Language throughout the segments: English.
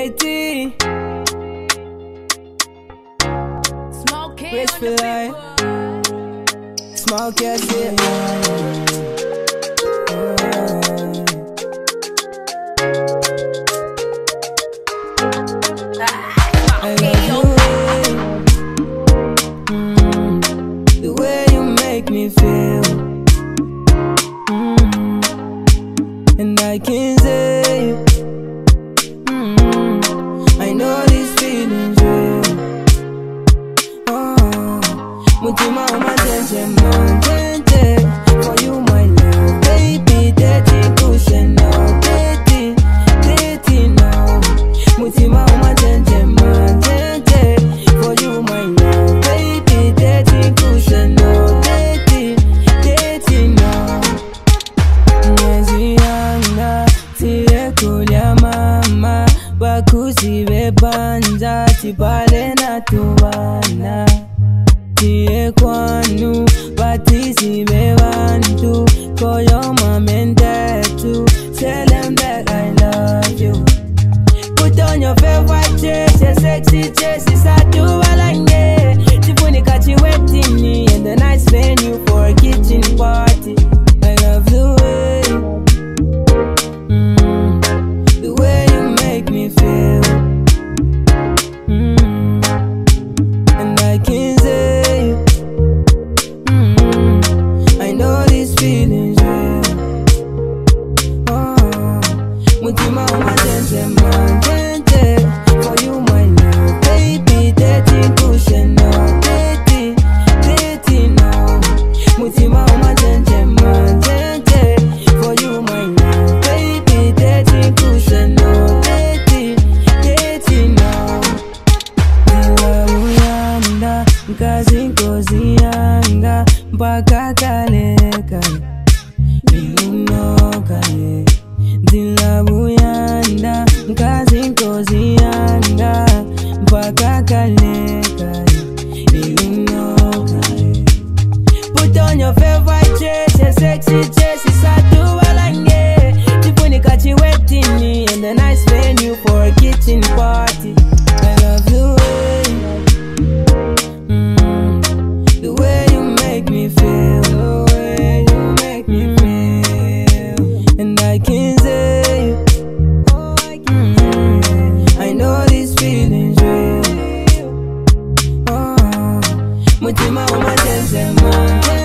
KT. Smoking Rich for life. Smoke mm, your shit. Me feel, mm, and I can say. Mutima o ma tete mo tete For you my love baby dete, kushe no dete, dete no Mutima o ma tete mo tete For you my love baby dete, kushe no dete, dete no Nyezi yanga Tire kulia mama Bakusi bebanza Tipale natuwana Tipale natuwana nitiye kwandu batisibe bantu koloma mendetu tell them that I love you. Put on your favorite dress your sexy dress is do feeling. ngozi yanga mpaka kale kale inuno kale ndilabula mutima umazenzema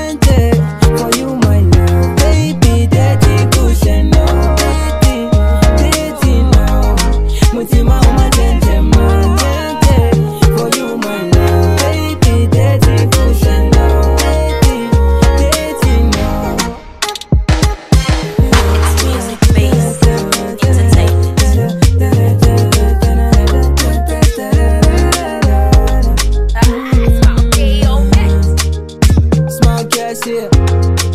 Yeah.